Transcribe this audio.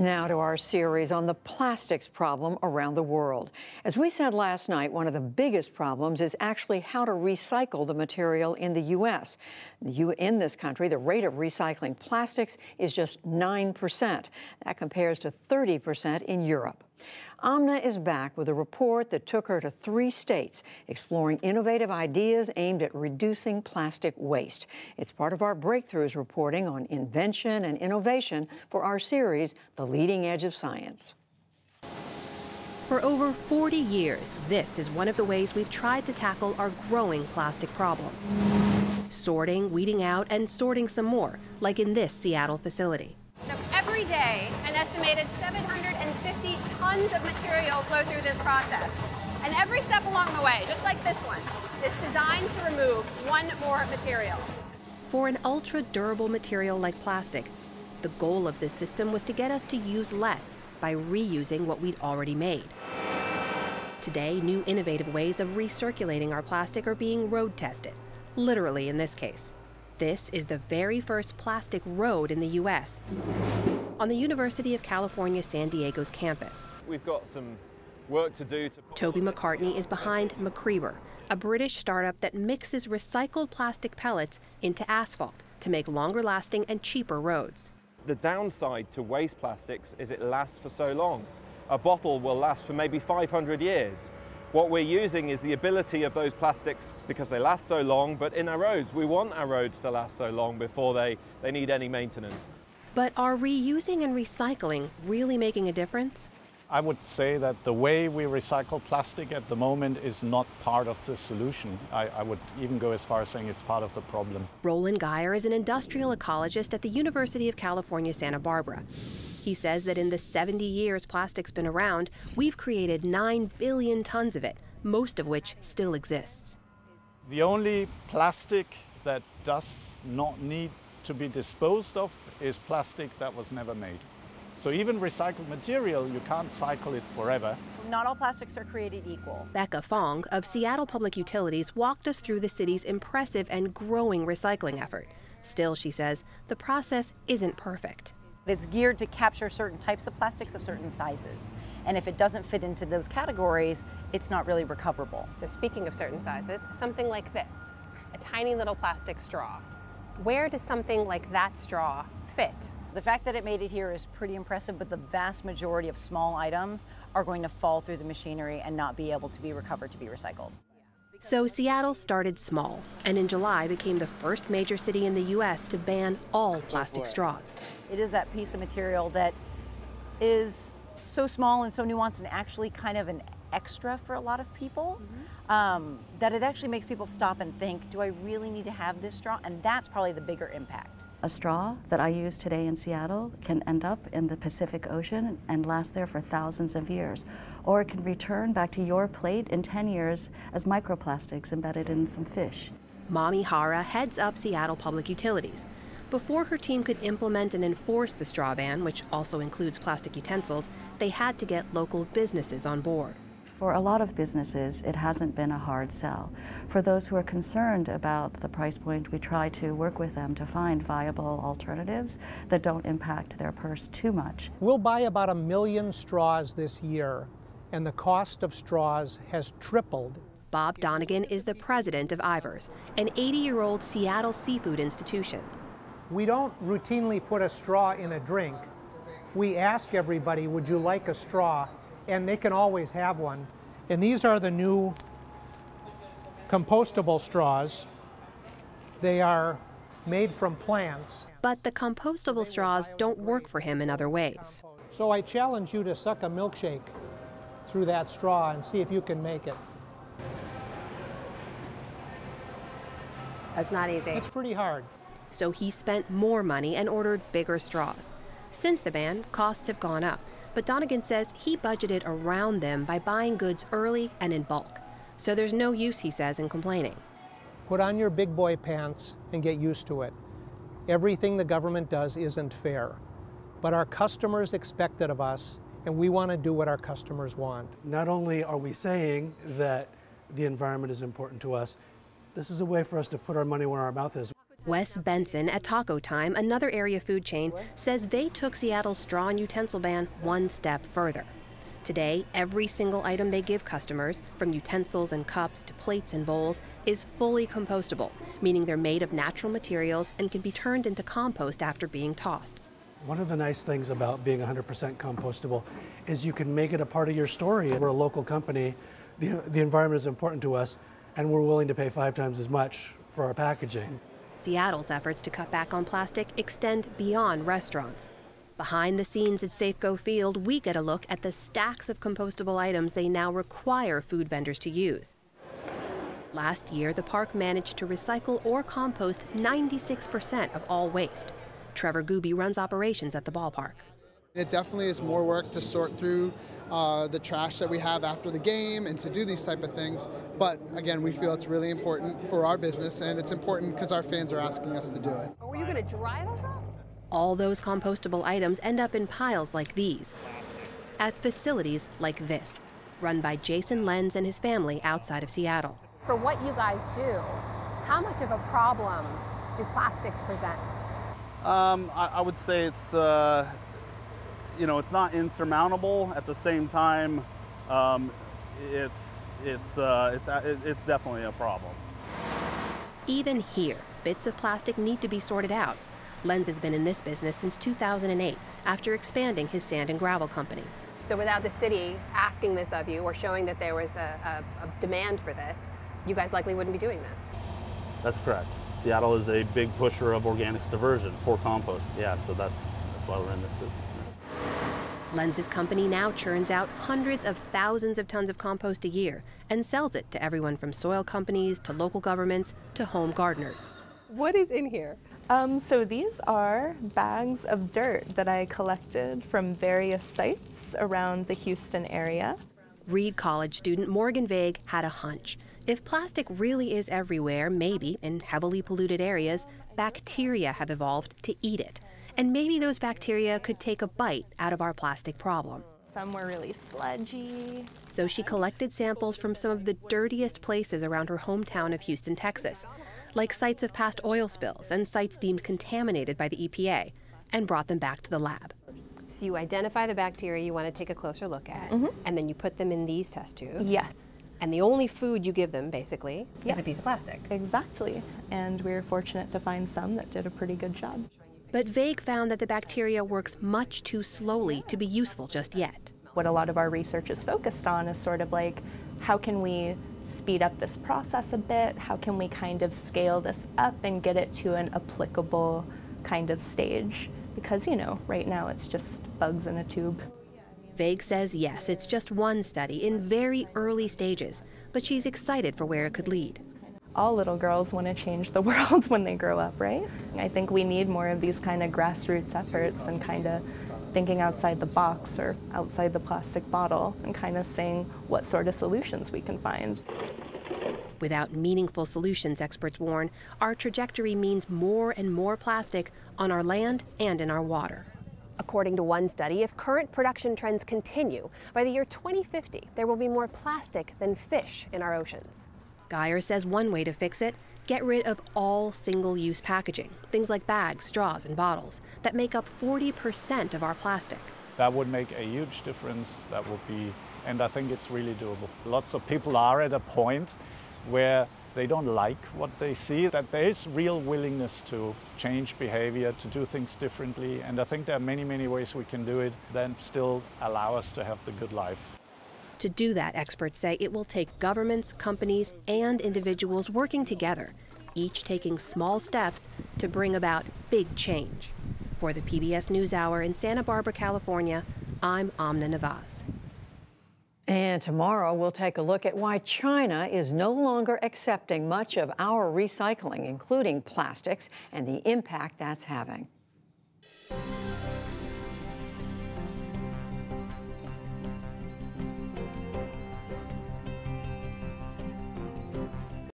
Now to our series on the plastics problem around the world. As we said last night, one of the biggest problems is actually how to recycle the material in the U.S. In this country, the rate of recycling plastics is just 9%. That compares to 30% in Europe. Amna is back with a report that took her to three states, exploring innovative ideas aimed at reducing plastic waste. It's part of our Breakthroughs reporting on invention and innovation for our series, The Leading Edge of Science. For over 40 years, this is one of the ways we've tried to tackle our growing plastic problem. Sorting, weeding out, and sorting some more, like in this Seattle facility. Every day, an estimated 750 tons of material flow through this process. And every step along the way, just like this one, is designed to remove one more material. For an ultra durable material like plastic, the goal of this system was to get us to use less by reusing what we'd already made. Today, new innovative ways of recirculating our plastic are being road tested, literally in this case. This is the very first plastic road in the U.S. on the University of California, San Diego's campus. We've got some work to do. To Toby McCartney is behind MacRebur, a British startup that mixes recycled plastic pellets into asphalt to make longer lasting and cheaper roads. The downside to waste plastics is it lasts for so long. A bottle will last for maybe 500 years. What we're using is the ability of those plastics because they last so long, but in our roads, we want our roads to last so long before they, they need any maintenance. But are reusing and recycling really making a difference? I would say that the way we recycle plastic at the moment is not part of the solution. I, I, would even go as far as saying it's part of the problem. Roland Geyer is an industrial ecologist at the University of California, Santa Barbara. He says that in the 70 years plastic's been around, we've created 9 billion tons of it, most of which still exists. The only plastic that does not need to be disposed of is plastic that was never made. So even recycled material, you can't cycle it forever. Not all plastics are created equal. Becca Fong of Seattle Public Utilities walked us through the city's impressive and growing recycling effort. Still, she says, the process isn't perfect. It's geared to capture certain types of plastics of certain sizes. And if it doesn't fit into those categories, it's not really recoverable. So speaking of certain sizes, something like this, a tiny little plastic straw. Where does something like that straw fit? The fact that it made it here is pretty impressive, but the vast majority of small items are going to fall through the machinery and not be able to be recovered to be recycled. So Seattle started small, and in July became the first major city in the U.S. to ban all plastic straws. It is that piece of material that is so small and so nuanced and actually kind of an extra for a lot of people mm -hmm. um, that it actually makes people stop and think, do I really need to have this straw? And that's probably the bigger impact. A straw that I use today in Seattle can end up in the Pacific Ocean and last there for thousands of years. Or it can return back to your plate in 10 years as microplastics embedded in some fish. Mami Hara heads up Seattle Public Utilities. Before her team could implement and enforce the straw ban, which also includes plastic utensils, they had to get local businesses on board. For a lot of businesses, it hasn't been a hard sell. For those who are concerned about the price point, we try to work with them to find viable alternatives that don't impact their purse too much. We'll buy about a million straws this year, and the cost of straws has tripled. Bob Donegan is the president of Ivar's, an 80-year-old Seattle seafood institution. We don't routinely put a straw in a drink. We ask everybody, would you like a straw? And they can always have one. And these are the new compostable straws. They are made from plants. But the compostable straws don't work for him in other ways. So I challenge you to suck a milkshake through that straw and see if you can make it. That's not easy. It's pretty hard. So he spent more money and ordered bigger straws. Since the ban, costs have gone up but Donegan says he budgeted around them by buying goods early and in bulk. So there's no use, he says, in complaining. Put on your big boy pants and get used to it. Everything the government does isn't fair, but our customers expect it of us, and we want to do what our customers want. Not only are we saying that the environment is important to us, this is a way for us to put our money where our mouth is. Wes Benson at Taco Time, another area food chain, says they took Seattle's straw and utensil ban one step further. Today, every single item they give customers, from utensils and cups to plates and bowls, is fully compostable, meaning they're made of natural materials and can be turned into compost after being tossed. One of the nice things about being 100% compostable is you can make it a part of your story. We're a local company, the, the environment is important to us, and we're willing to pay five times as much for our packaging. Seattle's efforts to cut back on plastic extend beyond restaurants. Behind the scenes at Safeco Field, we get a look at the stacks of compostable items they now require food vendors to use. Last year, the park managed to recycle or compost 96% of all waste. Trevor Gooby runs operations at the ballpark. It definitely is more work to sort through uh, the trash that we have after the game and to do these type of things. But again, we feel it's really important for our business and it's important because our fans are asking us to do it. Were you going to dry those up? All those compostable items end up in piles like these at facilities like this, run by Jason Lenz and his family outside of Seattle. For what you guys do, how much of a problem do plastics present? Um, I, I, would say it's, uh, you know, it's not insurmountable. At the same time, um, it's, it's, uh, it's, uh, it's definitely a problem. Even here, bits of plastic need to be sorted out. Lenz has been in this business since 2008 after expanding his sand and gravel company. So without the city asking this of you or showing that there was a, a, a demand for this, you guys likely wouldn't be doing this. That's correct. Seattle is a big pusher of organics diversion for compost. Yeah, so that's, that's why we're in this business. Lenz's company now churns out hundreds of thousands of tons of compost a year and sells it to everyone from soil companies to local governments to home gardeners. What is in here? Um, so these are bags of dirt that I collected from various sites around the Houston area. Reed College student Morgan Vague had a hunch. If plastic really is everywhere, maybe in heavily polluted areas, bacteria have evolved to eat it. And maybe those bacteria could take a bite out of our plastic problem. Some were really sludgy. So she collected samples from some of the dirtiest places around her hometown of Houston, Texas like sites of past oil spills and sites deemed contaminated by the EPA, and brought them back to the lab. So you identify the bacteria you want to take a closer look at, mm -hmm. and then you put them in these test tubes. Yes. And the only food you give them, basically, yes. is a piece of plastic. Exactly. And we were fortunate to find some that did a pretty good job. But Vague found that the bacteria works much too slowly to be useful just yet. What a lot of our research is focused on is sort of like how can we speed up this process a bit? How can we kind of scale this up and get it to an applicable kind of stage? Because, you know, right now it's just bugs in a tube. Vague says yes, it's just one study in very early stages, but she's excited for where it could lead. All little girls want to change the world when they grow up, right? I think we need more of these kind of grassroots efforts and kind of thinking outside the box or outside the plastic bottle and kind of seeing what sort of solutions we can find. Without meaningful solutions, experts warn, our trajectory means more and more plastic on our land and in our water. According to one study, if current production trends continue, by the year 2050, there will be more plastic than fish in our oceans. Geyer says one way to fix it Get rid of all single use packaging, things like bags, straws, and bottles, that make up 40% of our plastic. That would make a huge difference. That would be, and I think it's really doable. Lots of people are at a point where they don't like what they see, that there is real willingness to change behavior, to do things differently. And I think there are many, many ways we can do it that still allow us to have the good life. To do that, experts say it will take governments, companies, and individuals working together, each taking small steps to bring about big change. For the PBS NewsHour in Santa Barbara, California, I'm Amna Nawaz. And tomorrow we'll take a look at why China is no longer accepting much of our recycling, including plastics, and the impact that's having.